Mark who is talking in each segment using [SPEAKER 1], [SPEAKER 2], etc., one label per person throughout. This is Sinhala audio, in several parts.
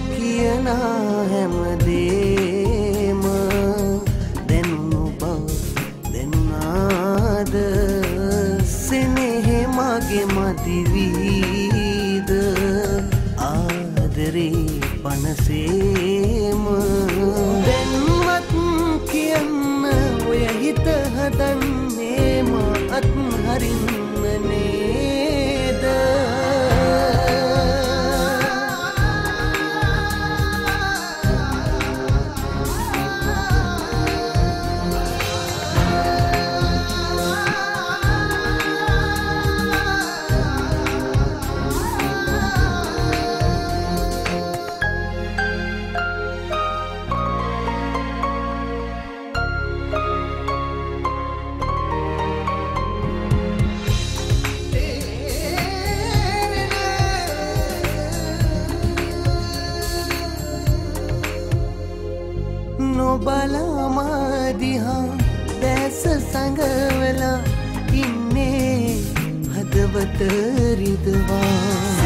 [SPEAKER 1] නොකියන හැමදේම දැනුණු බව දැනුනාද සෙනෙහෙ මගේ මදිවීද? ආදරේ පනසේම දැන්වත් කියන්න ඔය හිත හදන්නේම අත් නොබලාමාදිහා දැස සඟවලා ඉන්නේ හදවත රිදවා.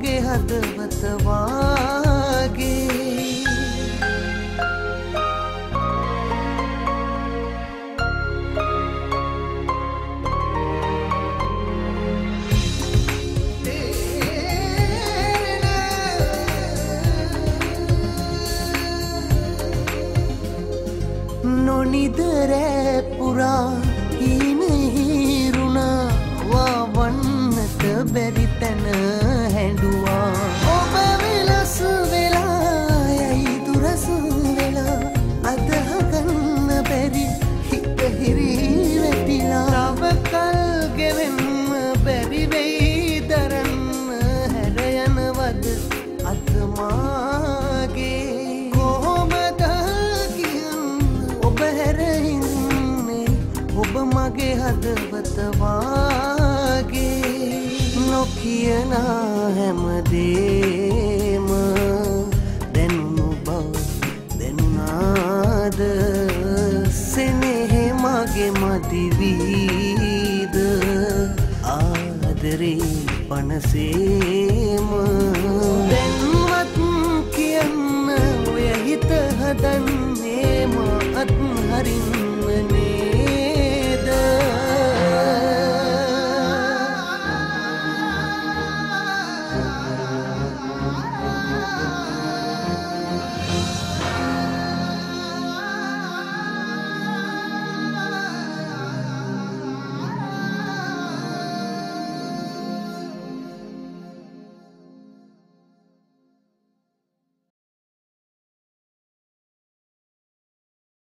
[SPEAKER 1] ඔබ මගේ හදවතවාගේ. නොනිදරෑ පුරා හීනහිරුණා බැරි තැන හැඩුවා ඔබ වෙලස් වෙලා යයි දුරස වෙලා අදහගන්න බැරි හිතහිරී වැටිලා. තව කල් ගෙවෙන්න බැරිවෙයි දරන්න හැරයනවද අතමාගේ කොහොමද කියන්න? ඔබ හැරහින්නේ ඔබ මගේ හදවතවාගේ නොකියන හැමදේම දැනුණු බව දැනුනාද සෙනෙහෙ මගේ මදිවීද ආදරේ පනසේම. දැන්වත් කියන්න ඔය හිත හදන්න